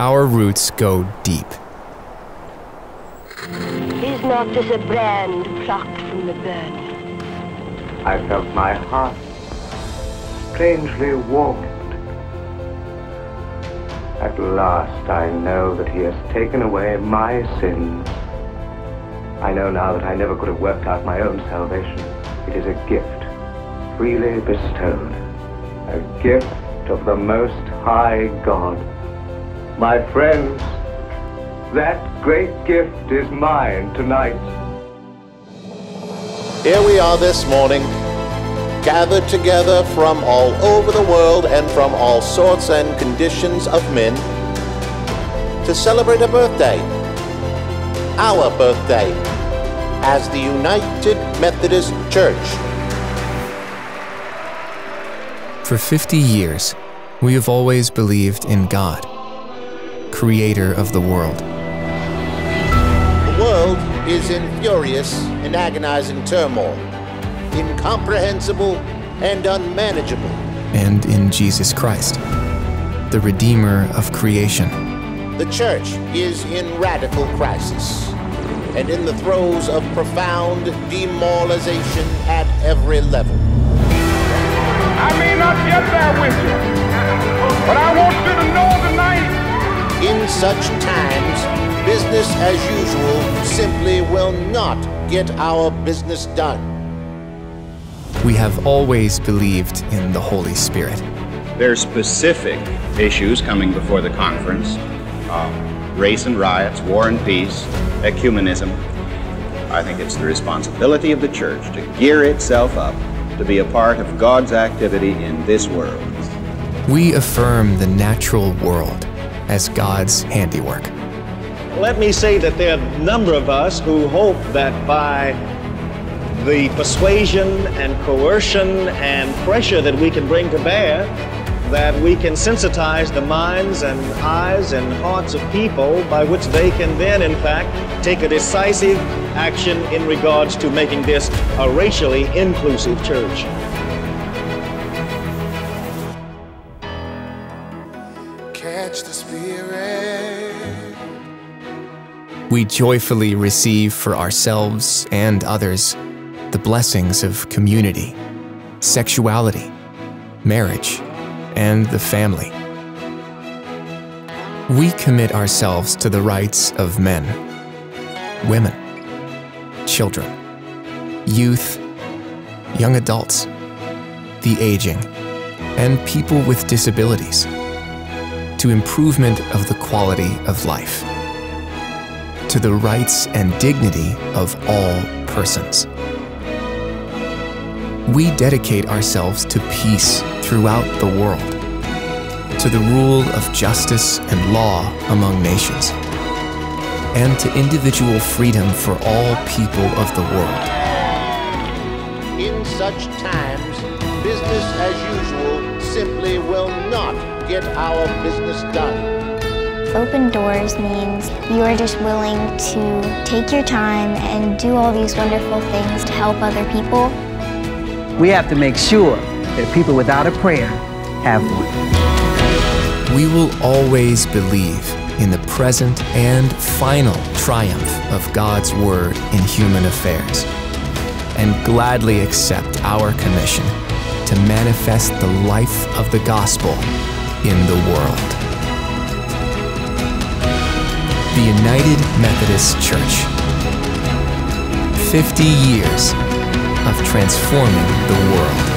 our roots go deep. Is not this a brand plucked from the burning? I felt my heart strangely warmed. At last I know that he has taken away my sins. I know now that I never could have worked out my own salvation. It is a gift, freely bestowed. A gift of the Most High God. My friends, that great gift is mine tonight. Here we are this morning, gathered together from all over the world and from all sorts and conditions of men to celebrate a birthday, our birthday, as the United Methodist Church. For 50 years, we have always believed in God, creator of the world. The world is in furious and agonizing turmoil, incomprehensible and unmanageable. and in Jesus Christ, the Redeemer of creation. The church is in radical crisis and in the throes of profound demoralization at every level. I may not get there with you, but I want you to know tonight In such times, business as usual simply will not get our business done. We have always believed in the Holy Spirit. There are specific issues coming before the conference uh, race and riots, war and peace, ecumenism. I think it's the responsibility of the church to gear itself up to be a part of God's activity in this world. We affirm the natural world as God's handiwork. Let me say that there are a number of us who hope that by the persuasion and coercion and pressure that we can bring to bear, that we can sensitize the minds and eyes and hearts of people by which they can then, in fact, take a decisive action in regards to making this a racially inclusive church. The spirit. We joyfully receive for ourselves and others the blessings of community, sexuality, marriage, and the family. We commit ourselves to the rights of men, women, children, youth, young adults, the aging, and people with disabilities to improvement of the quality of life to the rights and dignity of all persons. We dedicate ourselves to peace throughout the world, to the rule of justice and law among nations, and to individual freedom for all people of the world. In such times, business as usual simply will not get our business done. Open doors means you are just willing to take your time and do all these wonderful things to help other people. We have to make sure that people without a prayer have one. We will always believe in the present and final triumph of God's Word in human affairs, and gladly accept our commission to manifest the life of the gospel in the world. The United Methodist Church. 50 years of transforming the world.